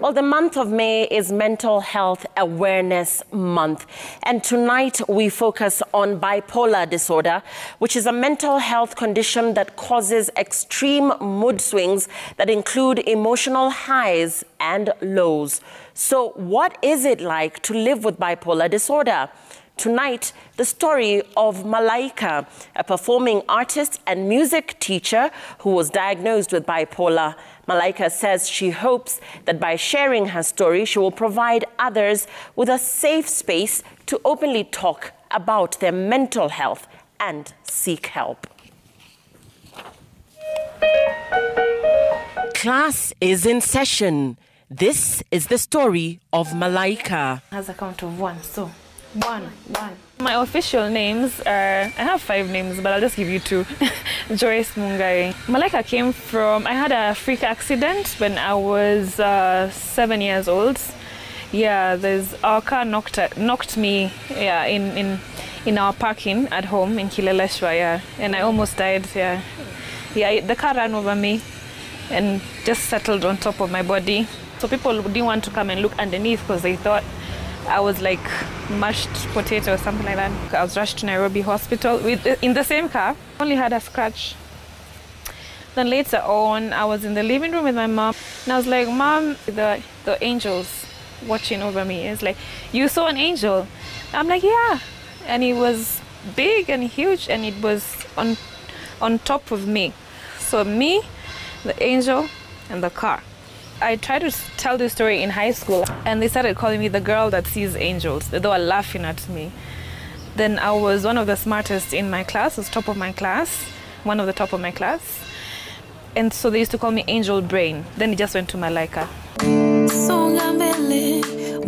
Well, the month of May is Mental Health Awareness Month. And tonight we focus on bipolar disorder, which is a mental health condition that causes extreme mood swings that include emotional highs and lows. So, what is it like to live with bipolar disorder? Tonight, the story of Malaika, a performing artist and music teacher who was diagnosed with bipolar. Malaika says she hopes that by sharing her story, she will provide others with a safe space to openly talk about their mental health and seek help. Class is in session. This is the story of Malaika. Has a count of one, so one, one. My official names are, I have five names, but I'll just give you two. Joyce Mungai. Malaika came from, I had a freak accident when I was uh, seven years old. Yeah, there's, our car knocked, knocked me yeah, in, in, in our parking at home in Kileleshwa, yeah. And I almost died, yeah. Yeah, the car ran over me and just settled on top of my body. So people didn't want to come and look underneath because they thought I was like mashed potato or something like that. I was rushed to Nairobi Hospital with in the same car. Only had a scratch. Then later on, I was in the living room with my mom, and I was like, "Mom, the the angels watching over me." It's like, "You saw an angel?" I'm like, "Yeah," and it was big and huge, and it was on on top of me. So me, the angel, and the car. I tried to tell this story in high school, and they started calling me the girl that sees angels. They were laughing at me. Then I was one of the smartest in my class, was top of my class, one of the top of my class. And so they used to call me Angel Brain. Then it just went to Malaika. songa mbele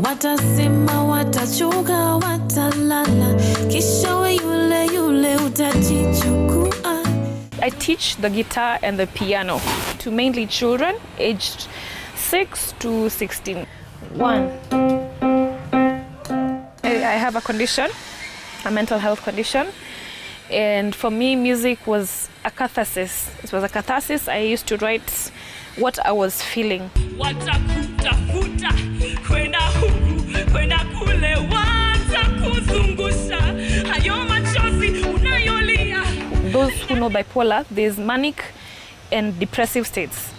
watasema watachoka watalala kisha we yule yule utajichukua I teach the guitar and the piano to mainly children aged 6 to 16. One. I have a condition, a mental health condition. And for me, music was a catharsis. It was a catharsis. I used to write what I was feeling. Those who know bipolar, there's manic and depressive states.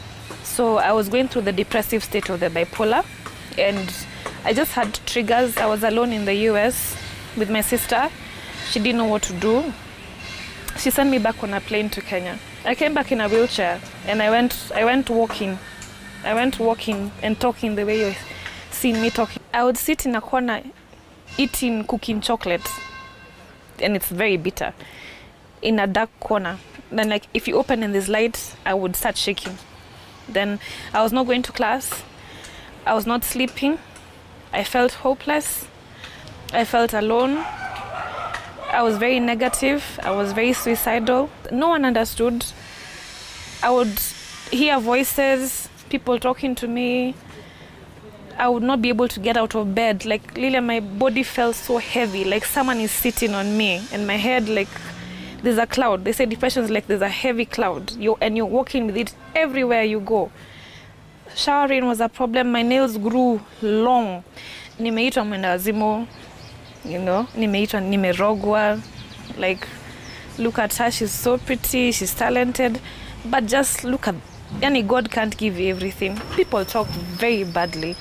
So I was going through the depressive state of the bipolar, and I just had triggers. I was alone in the US with my sister. She didn't know what to do. She sent me back on a plane to Kenya. I came back in a wheelchair, and I went. I went walking. I went walking and talking the way you seen me talking. I would sit in a corner, eating, cooking chocolate, and it's very bitter in a dark corner. Then, like, if you open and there's light, I would start shaking. Then I was not going to class. I was not sleeping. I felt hopeless. I felt alone. I was very negative. I was very suicidal. No one understood. I would hear voices, people talking to me. I would not be able to get out of bed. Like, Lilia, my body felt so heavy, like someone is sitting on me, and my head, like, there's a cloud. They say depression is like there's a heavy cloud, you and you're walking with it everywhere you go. Showering was a problem. My nails grew long. Nimeitwa mwenda you know, nimeitwa nimerogwa. Like, look at her, she's so pretty, she's talented, but just look at, yani God can't give you everything. People talk very badly.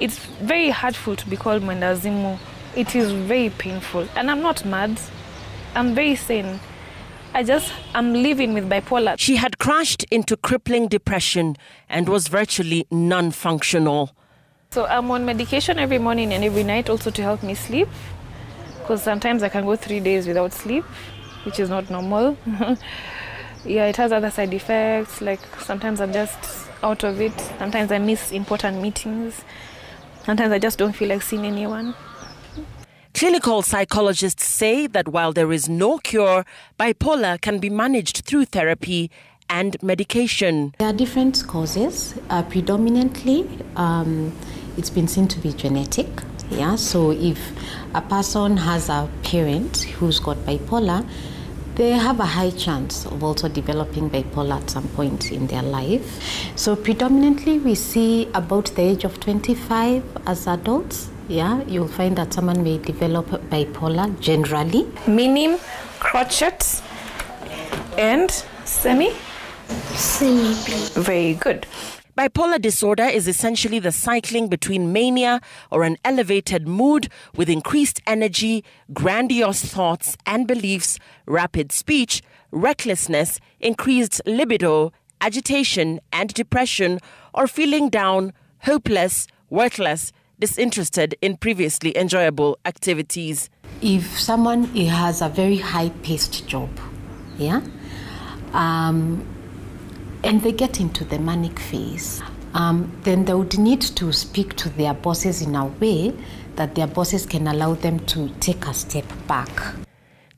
It's very hurtful to be called mwendawazimu. It is very painful, and I'm not mad. I'm very sane. I just, I'm living with bipolar. She had crashed into crippling depression and was virtually non functional. So I'm on medication every morning and every night also to help me sleep. Because sometimes I can go three days without sleep, which is not normal. yeah, it has other side effects. Like sometimes I'm just out of it. Sometimes I miss important meetings. Sometimes I just don't feel like seeing anyone. Clinical psychologists say that while there is no cure, bipolar can be managed through therapy and medication. There are different causes. Uh, predominantly, um, it's been seen to be genetic. Yeah, so if a person has a parent who's got bipolar, they have a high chance of also developing bipolar at some point in their life. So predominantly we see about the age of 25 as adults. Yeah, you'll find that someone may develop bipolar generally. Minim, crotchet, and semi. Very good. Bipolar disorder is essentially the cycling between mania or an elevated mood with increased energy, grandiose thoughts and beliefs, rapid speech, recklessness, increased libido, agitation and depression, or feeling down, hopeless, worthless, disinterested in previously enjoyable activities. if someone has a very high paced job, yeah, um, and they get into the manic phase, um, then they would need to speak to their bosses in a way that their bosses can allow them to take a step back.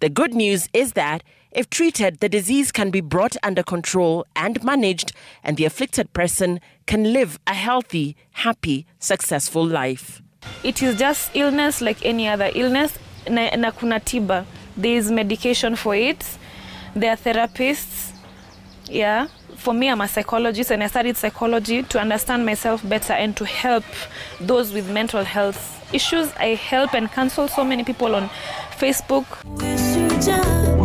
The good news is that if treated, the disease can be brought under control and managed, and the afflicted person can live a healthy, happy, successful life. It is just illness like any other illness na, na kuna tiba. There is medication for it. There are therapists. Yeah. For me, I'm a psychologist and I studied psychology to understand myself better and to help those with mental health issues. I help and counsel so many people on Facebook. Shujaa